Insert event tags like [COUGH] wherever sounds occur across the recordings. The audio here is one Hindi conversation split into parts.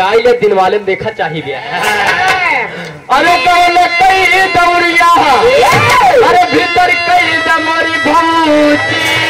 गाय दिन वाले में देखा चाहिए अरे कहले कई दौड़िया अरे भीतर कई दमरी भूची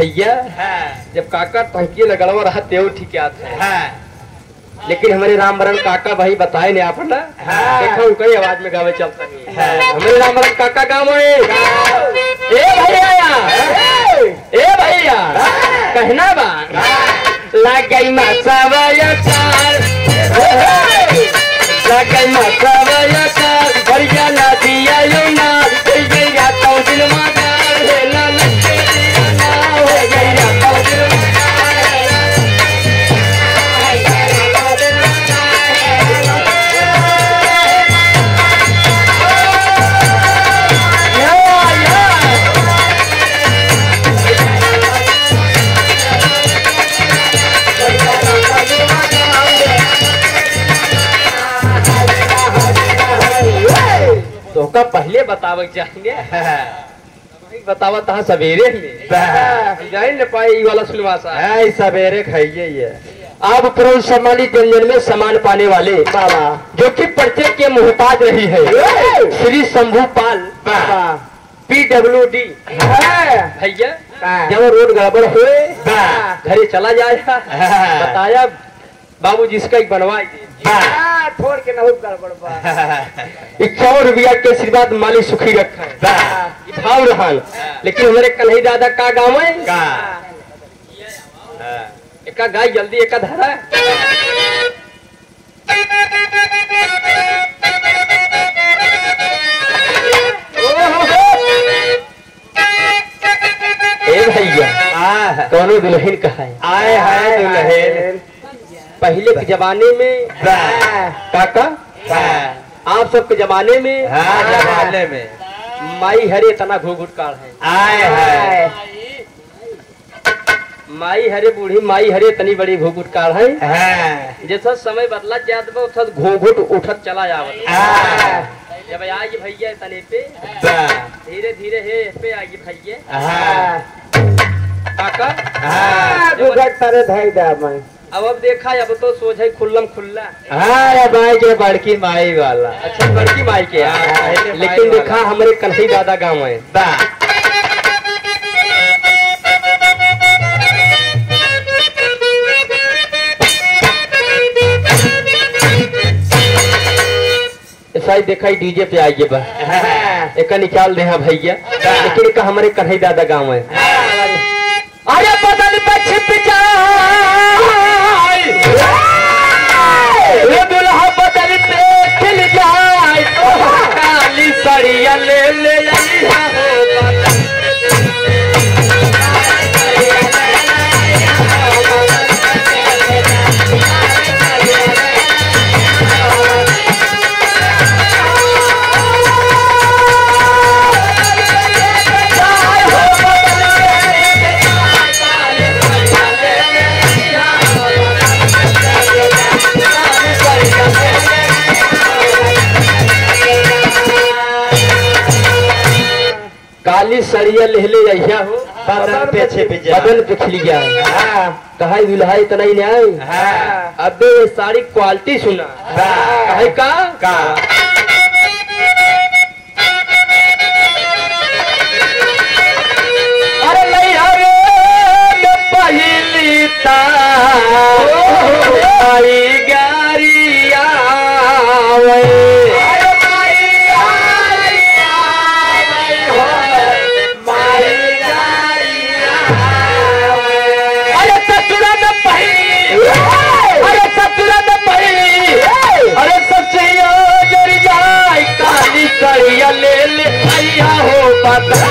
भैया जब काका टंकी लगड़वा रहा तेव ठीक है। लेकिन हमारे रामबरन काका भाई बताए आप ना। देखो उनका ही आवाज़ में गावे चलता नहीं हमारे रामबरन काका गाँव में। ए भैया। ए भैया। कहना बा। लगई मसावया चार। लगई मसावया का पहले बतावे चाहिए बतावा तहा सवेरे ही जाइन न पाए ई वाला सुनवासा है सवेरे खाइए ये। आप पूर्ण सम्मानित व्यंजन में सम्मान पाने वाले बाबा जो कि प्रत्येक के मोहताज रही है। Shri Shambhu Pal P W D. भैया जब रोड गड़बड़ हुए घरे चला जाया। बताया बाबू जिसका एक बनवाई छोड़ के ना इक्यावन [LAUGHS] रुपया के आशीर्वाद मालिक सुखी रखा। है। भाव रहल लेकिन हमारे कन्हई दादा का गाँव है। एका गाय जल्दी एका धारा ए भैया कौनो दुल्हन कहा है? आए हाय दुल्हन। पहले के जमाने में। काका? आप सबके जमाने में? हाँ जमाने में। माई हरे तना घूघुट काल है। आए। हाय माई हरे बूढ़ी माई हरे तनी बड़ी घूघुट काल है। हाँ। जैसा समय बदला जात बा उठत घूंघुट उठत चला जावत हाँ। जब आई भैया तने पे धीरे धीरे हे पे आई भैया। हाँ। काका? हाँ। दुखट तारे धाई दा मैं अब अब देखा अब तो सोझ है खुल्लम खुल्ला। हाँ ये माई बड़की माई वाला। अच्छा बड़की माई के हाँ, पहले माई लेकिन देखा हमारे कन्हई दादा गाँव है। ऐसा देखा डीजे पे आइए बा। हाँ। एक निकाल दे हाँ भैया। लेकिन हमारे कन्हई दादा गाँव है। अरे काली सड़िया लेले अहिया हो। बदन पे छिप जा बदन पे खिल गया हाँ। कहा दुल्हा इतना ही न्याय हाँ। अबे साड़ी क्वालिटी सुना। हाँ। है का? का? हो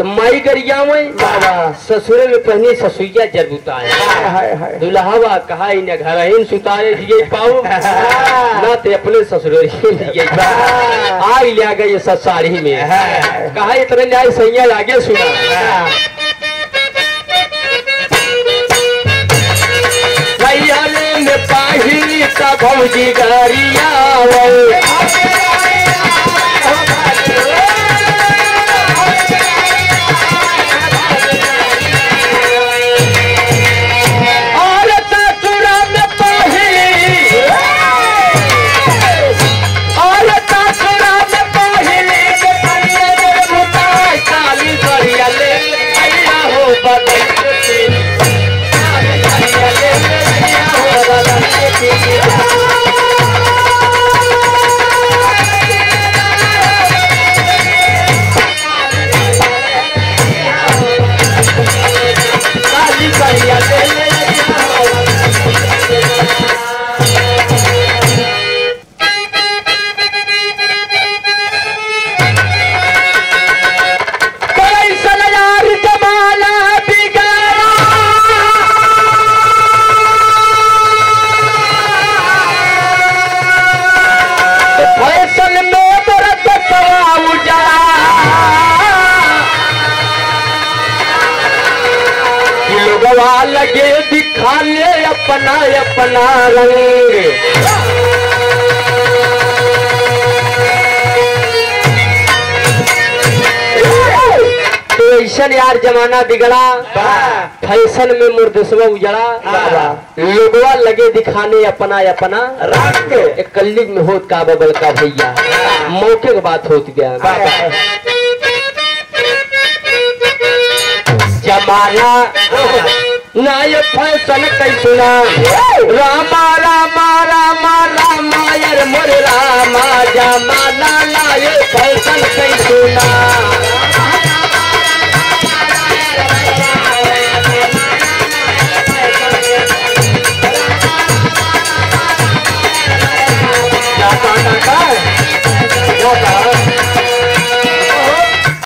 तो माई गरिया में ससुरे में पहली ससुइया जरूता है दुल्हावा कहा इन्हें घर ही सुतारे दिए पाऊ। ना ते अपने ससुरे दिए आग लिया गए ससारी में। कहा इतने न्याय सैया आगे सुना। भैया में पाहिली का भौजी गरिया दिखाने अपना अपना रंग ऐसन यार जमाना बिगड़ा, फ़ैशन में मुर्दसवा उजड़ा, लोगवा लगे दिखाने अपना अपना रंग एक कल्लिग में होत का बबल का भैया, मौके के बात होत गया। जमाना ना ये फ़ैशन कैसुना। रामा रामा रामा रामा यार मोर रामा जमाना ना ये फ़ैशन कैसुना।